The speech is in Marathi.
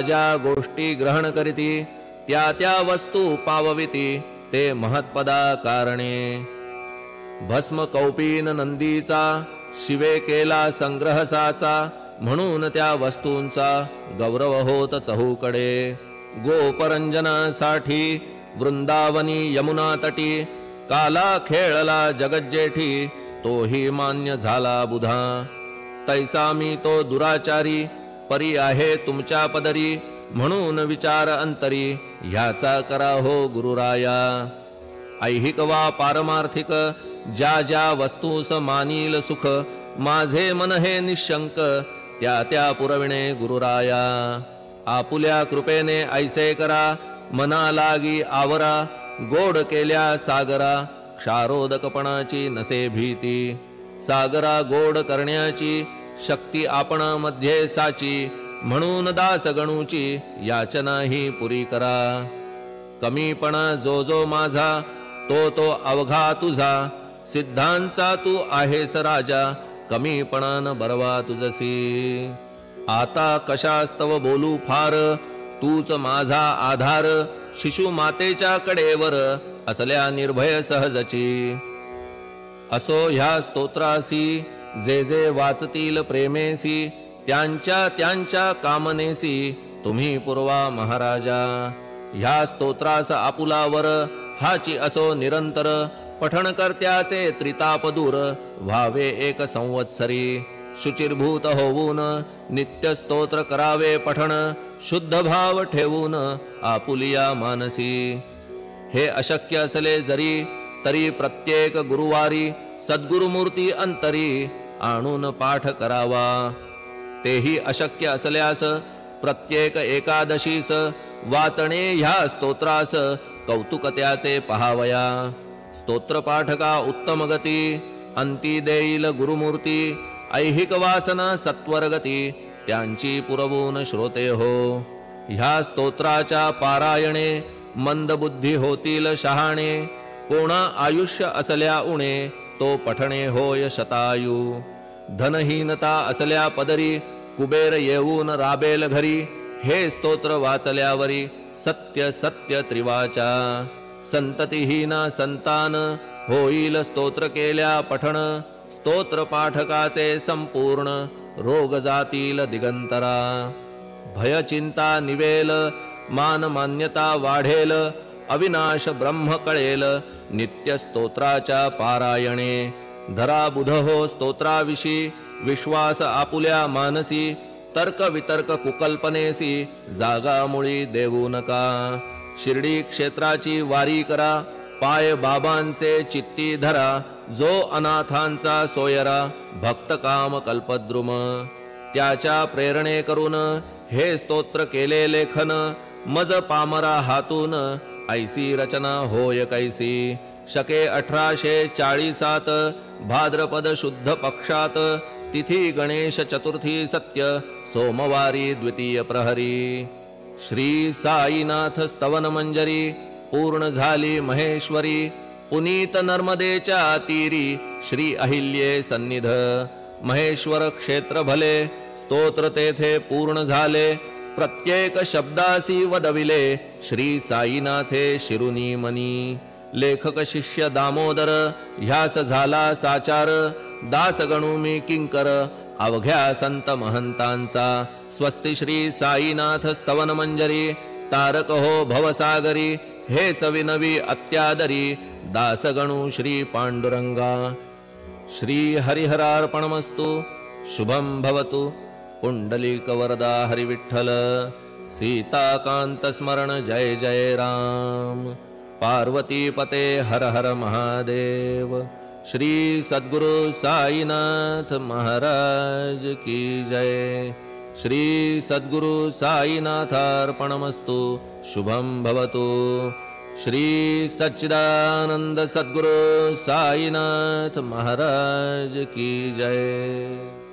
ज्या ज्या गोष्टी ग्रहण करीती त्या त्या वस्तू पावविती ते महत्पदा कारणे. भस्म कौपीन नंदीचा शिवे केला संग्रह साचा म्हणून त्या वस्तूंचा गौरव होत चहूकडे. गोपरंजनासाठी वृंदावनी यमुना तटी काला खेळला जगज्जेठी तोही मान्य झाला बुधा. तैसा मी तो दुराचारी परी आहे तुमच्या पदरी म्हणून विचार अंतरी ह्याचा करा हो गुरुराया. ऐहिक वा पारमार्थिक ज्या ज्या वस्तूस मानील सुख माझे मन हे निशंक त्या त्या पुरविणे गुरुराया. आपुल्या कृपेने ऐसे करा मना लागी आवरा गोड केल्या सागरा क्षारोदकपणाची नसे भीती. सागरा गोड करण्याची शक्ती आपणामध्ये साची म्हणून दास गणूची याचना ही पुरी करा. कमीपणा जो जो माझा तो तो अवघा तुझा. सिद्धांचा तू आहेस राजा कमीपणान बरवा तुझसी. आता कशास्तव बोलू फार तूच माझा आधार शिशु मातेच्या कडेवर असल्या निर्भय सहजची. असो ह्या स्तोत्रासी जे जे वाचतील प्रेमेसी त्यांच्या त्यांच्या कामनेसी तुम्ही पूर्वा महाराजा. ह्या स्तोत्रास आपुलावर हाची असो निरंतर पठणकर्त्याचे त्रितापदूर व्हावे एक संवत्सरी. शुचिर्भूत होऊन नित्य स्तोत्र करावे पठण शुद्ध भाव ठेवून आपुलिया मानसी. हे अशक्य असले जरी तरी प्रत्येक गुरुवारी सद्गुरुमूर्ती अंतरी आणून पाठ करावा. तेही अशक्य असल्यास प्रत्येक एकादशीस वाचणे ह्या स्तोत्रास कौतुक त्याचे पहावया स्तोत्रपाठका उत्तम गती अंती देईल गुरुमूर्ती ऐहिक वासना सत्वरगती त्यांची पुरवून श्रोते हो. ह्या स्तोत्राच्या पारायणे मंदबुद्धी होतील शहाणे कोणा आयुष्य असल्या उणे तो पठणे होय शतायू. धनहीनता असल्या पदरी कुबेर येऊन राबेल घरी हे स्तोत्र वाचल्यावरी सत्य सत्य त्रिवाचा. संततीहीना संतान होईल स्तोत्र केल्या पठण स्तोत्र पाठकाचे संपूर्ण रोग जातील दिगंतरा. भयचिंता निवेल मान मान्यता वाढेल अविनाश ब्रह्म कळेल नित्य स्तोत्राच्या पारायणे. धरा बुध हो स्तोत्राविषयी विश्वास आपुल्या मानसी तर्क वितर्क कुकल्पनेसी जागा मुळी देऊ नका. शिर्डी क्षेत्राची वारी करा पाय बाबांचे चित्ती धरा जो अनाथांचा सोयरा भक्त काम कल्पद्रुम. त्याच्या प्रेरणे करून हे स्तोत्र केले लेखन मज पामरा हातून ऐसी रचना होय कैसी. शके अठराशे चाळीसात भाद्रपद शुद्ध पक्षात तिथी गणेश चतुर्थी सत्य सोमवारी द्वितीय प्रहरी। श्री साईनाथ स्तवन मंजरी पूर्ण झाली महेश्वरी पुनीत नर्मदेच्या तीरी श्री अहिल्ये सन्निध। महेश्वर क्षेत्र भले स्तोत्र तेथे पूर्ण झाले प्रत्येक शब्दासी वदविले श्री साईनाथे शिरुनी मनी लेखक शिष्य दामोदर ह्यास झाला साचार दास गणू मी किंकर अवघ्या संत महंतांचा. स्वस्ती श्री साईनाथ स्तवन मंजरी तारक हो भवसागरी हेच विनवी अत्यादरी. दासगणू श्री पांडुरंगा. श्री हरिहरार्पणमस्तु. शुभं भवतु. पुंडलिक वरदा हरिविठ्ठल. सीताकांत स्मरण जय जय राम. पार्वती पते हर हर महादेव। श्री सद्गुरु साईनाथ महाराज की जय। श्री सद्गुरु साईनाथार्पणमस्तु शुभं भवतु। श्री सच्चिदानंद सद्गुरु साईनाथ महाराज की जय